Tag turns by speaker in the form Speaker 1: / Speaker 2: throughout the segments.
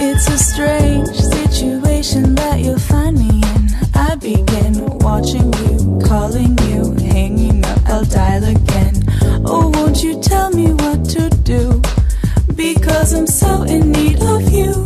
Speaker 1: It's a strange situation that you'll find me in. I begin watching you, calling you, hanging up. I'll dial again. Oh, won't you tell me what to do? Because I'm so in need of you.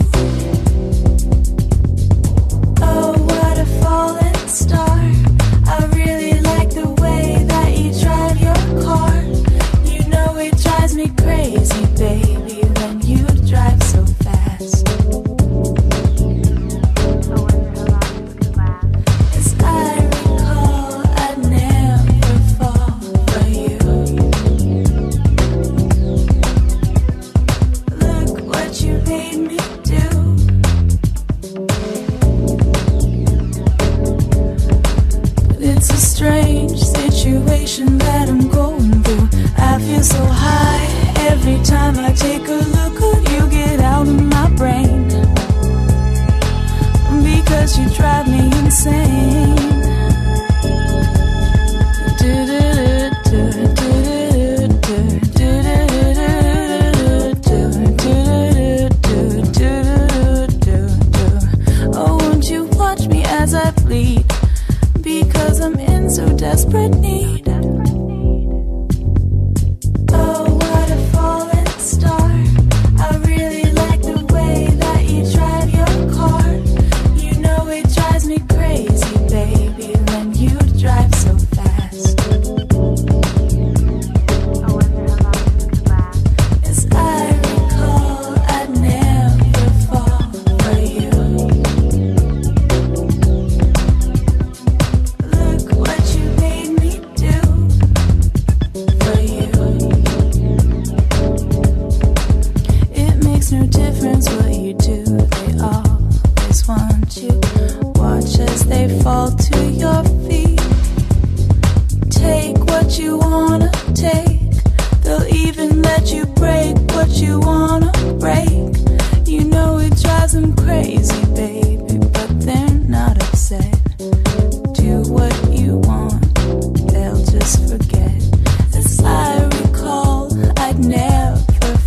Speaker 1: desperate need.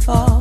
Speaker 1: fall.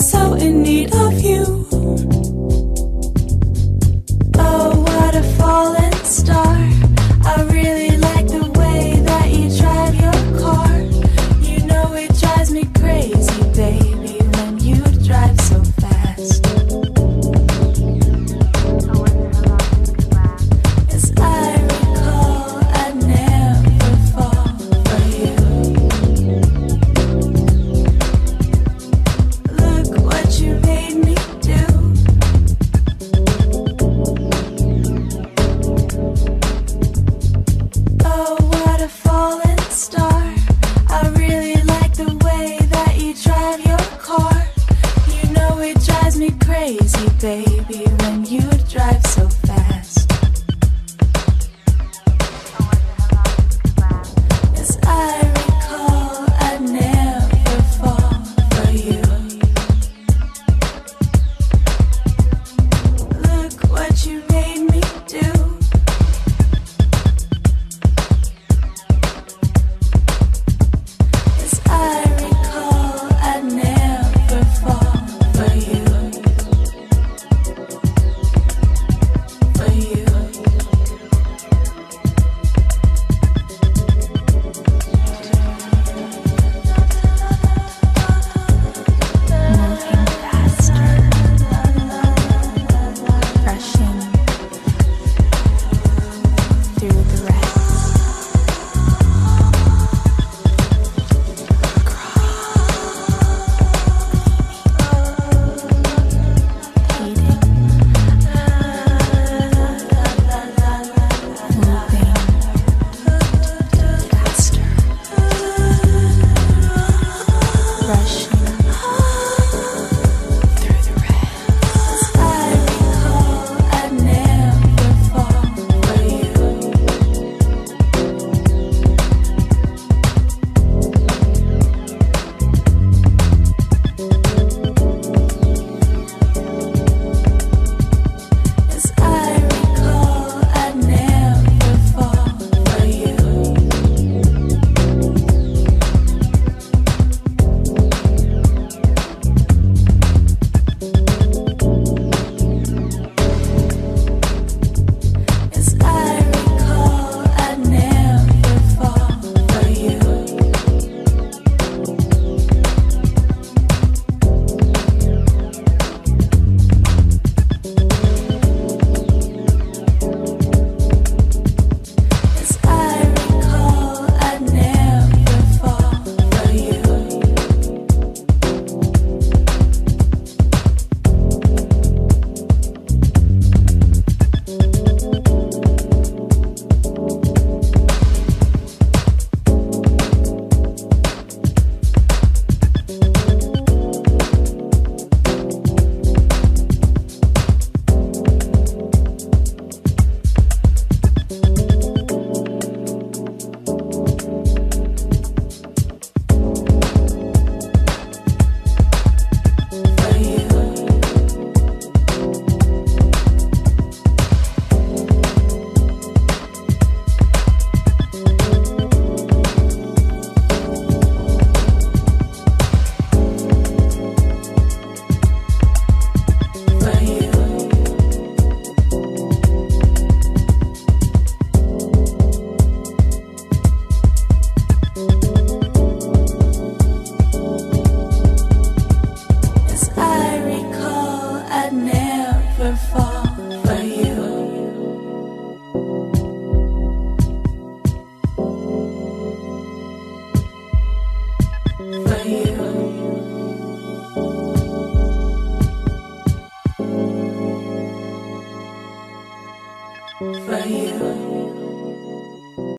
Speaker 1: so in need of you. Oh, what a star. I really